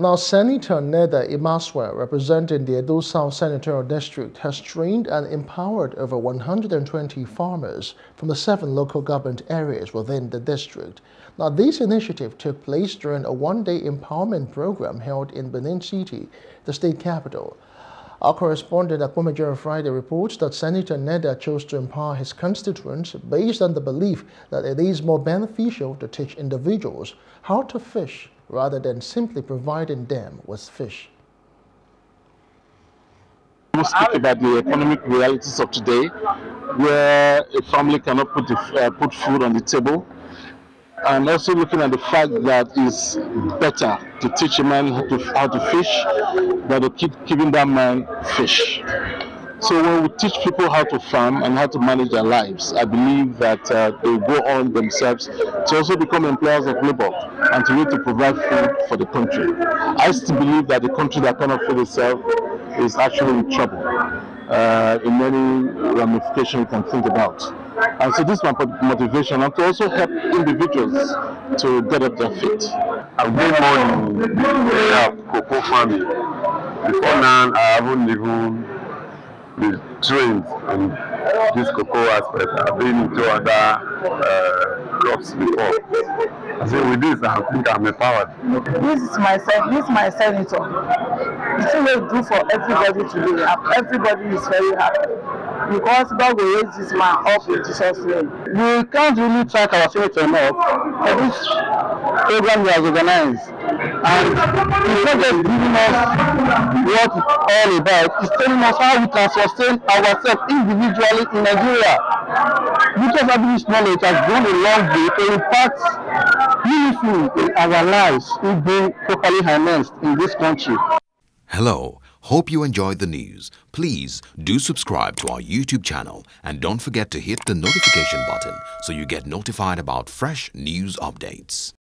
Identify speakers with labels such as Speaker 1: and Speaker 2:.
Speaker 1: Now, Senator Neda Imasuen, representing the Edo South Senatorial District, has trained and empowered over 120 farmers from the seven local government areas within the district. Now, this initiative took place during a one-day empowerment program held in Benin City, the state capital. Our correspondent Akpomejero Friday reports that Senator Neda chose to empower his constituents based on the belief that it is more beneficial to teach individuals how to fish rather than simply providing them with fish.
Speaker 2: We speak about the economic realities of today, where a family cannot put, the, uh, put food on the table, and also looking at the fact that it's better to teach a man how to, how to fish than to keep giving that man fish. So when we teach people how to farm and how to manage their lives, I believe that uh, they go on themselves to also become employers of labor and to need to provide food for the country. I still believe that the country that cannot feed itself is actually in trouble uh, in many ramifications you can think about. And so this is my motivation and to also help individuals to get up their feet.
Speaker 3: I've been more in help cocoa farming. Before now, I haven't even be trained on this cocoa aspect. I've been into other uh, crops before. So with this, I think I'm empowered.
Speaker 4: This is my this is my senator. It's a way to do for everybody today. Everybody is very happy because God will raise this man up in Jesus' name.
Speaker 5: We can't really thank our senator enough for this program he has organized. And he's not just giving us what it's all about, he's telling us how we can sustain ourselves individually in Nigeria. Because having this knowledge has gone a long way to impact meaningfully in our lives if being properly harnessed in this country.
Speaker 6: Hello. Hope you enjoyed the news. Please do subscribe to our YouTube channel and don't forget to hit the notification button so you get notified about fresh news updates.